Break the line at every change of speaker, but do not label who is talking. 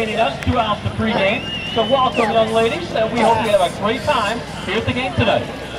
entertaining us throughout the pregame. So welcome, young ladies, and we hope you have a great time here at the game tonight.